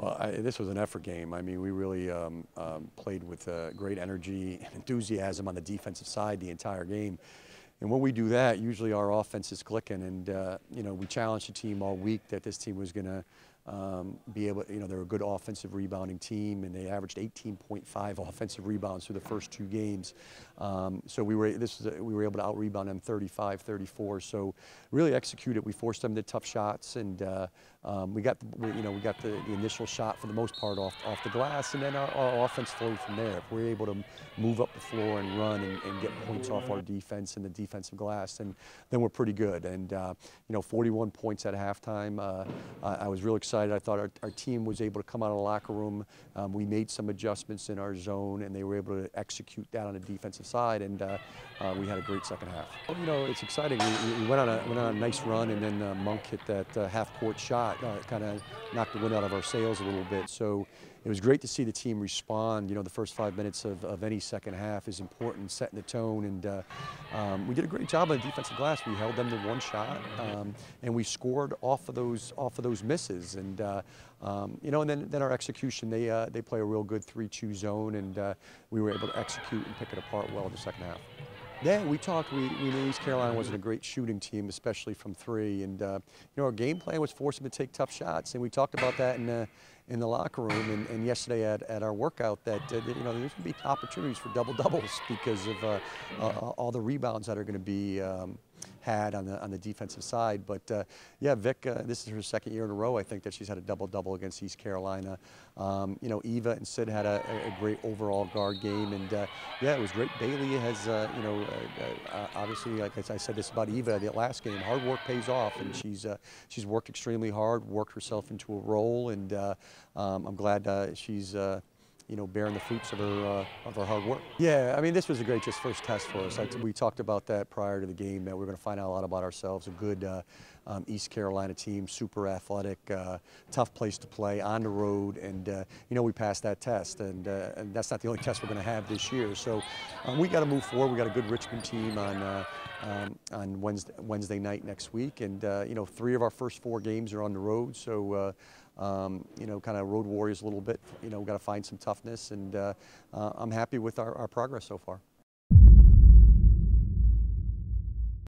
Well, I, this was an effort game. I mean, we really um, um, played with uh, great energy and enthusiasm on the defensive side the entire game. And when we do that, usually our offense is clicking. And, uh, you know, we challenged the team all week that this team was going to um, be able, you know, they're a good offensive rebounding team, and they averaged 18.5 offensive rebounds through the first two games. Um, so we were this a, we were able to out rebound them 35, 34. So really executed. We forced them to tough shots, and uh, um, we got the, you know we got the, the, initial shot for the most part off off the glass, and then our, our offense flowed from there. If we're able to move up the floor and run and, and, get points off our defense and the defensive glass, and then we're pretty good. And uh, you know, 41 points at halftime. Uh, I was really excited I thought our, our team was able to come out of the locker room. Um, we made some adjustments in our zone, and they were able to execute that on the defensive side, and uh, uh, we had a great second half. Well, you know, it's exciting. We, we, went, on a, went on a nice run, and then uh, Monk hit that uh, half-court shot, uh, kind of knocked the wind out of our sails a little bit. So it was great to see the team respond. You know, the first five minutes of, of any second half is important, setting the tone, and uh, um, we did a great job on the defensive glass. We held them to one shot, um, and we scored off of those off of those misses. And uh, um, you know, and then, then our execution, they uh, they play a real good 3-2 zone, and uh, we were able to execute and pick it apart well in the second half. Yeah, we talked. We, we knew East Carolina wasn't a great shooting team, especially from three. And uh, you know, our game plan was force them to take tough shots, and we talked about that in the in the locker room. And, and yesterday at, at our workout, that uh, you know there's going to be opportunities for double doubles because of uh, uh, all the rebounds that are going to be. Um, had on the on the defensive side. But uh, yeah, Vic, uh, this is her second year in a row. I think that she's had a double double against East Carolina. Um, you know, Eva and Sid had a, a great overall guard game, and uh, yeah, it was great. Bailey has uh, you know uh, uh, obviously like I said this about Eva the last game. Hard work pays off, and she's she's worked extremely hard, worked herself into a role, and um, I'm glad she's you know, bearing the fruits of her, uh, of her hard work. Yeah, I mean, this was a great just first test for us. We talked about that prior to the game, that we are going to find out a lot about ourselves. A good uh, um, East Carolina team, super athletic, uh, tough place to play, on the road, and, uh, you know, we passed that test, and, uh, and that's not the only test we're going to have this year. So um, we got to move forward. We got a good Richmond team on, uh, um, on Wednesday, Wednesday night next week, and, you know, three of our first four games are on the road, so um, you know, kind of road warriors a little bit. You know, we've got to find some toughness, and uh, uh, I'm happy with our, our progress so far.